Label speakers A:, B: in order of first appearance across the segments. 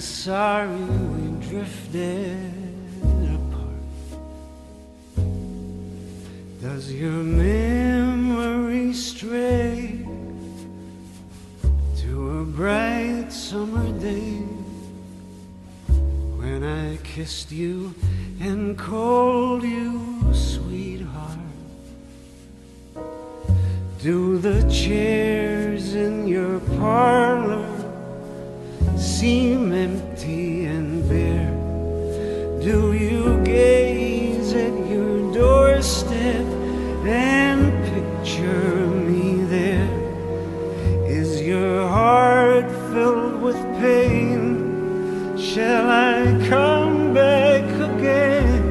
A: sorry we drifted apart. Does your memory stray to a bright summer day when I kissed you and called you sweetheart? Do the chairs in your parlor seem empty and bare? Do you gaze at your doorstep and picture me there? Is your heart filled with pain? Shall I come back again?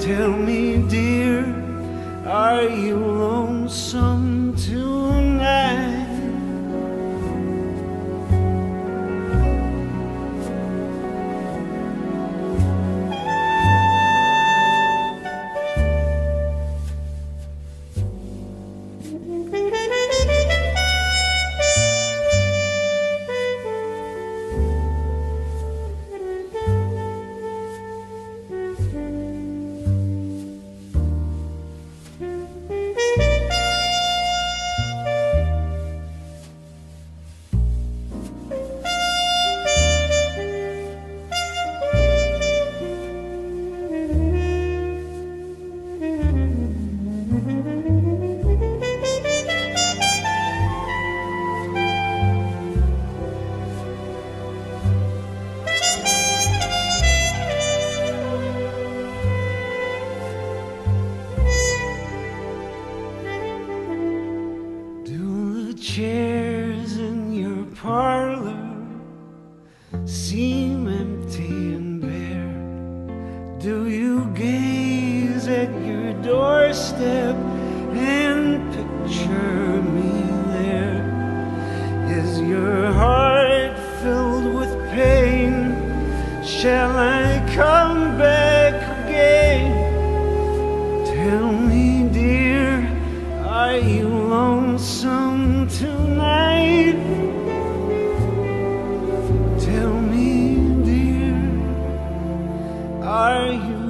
A: Tell me, dear, are you lonesome Do the chairs in your parlor seem empty and bare? Do you gaze at your doorstep and picture me there? Is your heart filled with pain? Shall I come back again? Tell me, dear, are you lonesome tonight? Tell me, dear, are you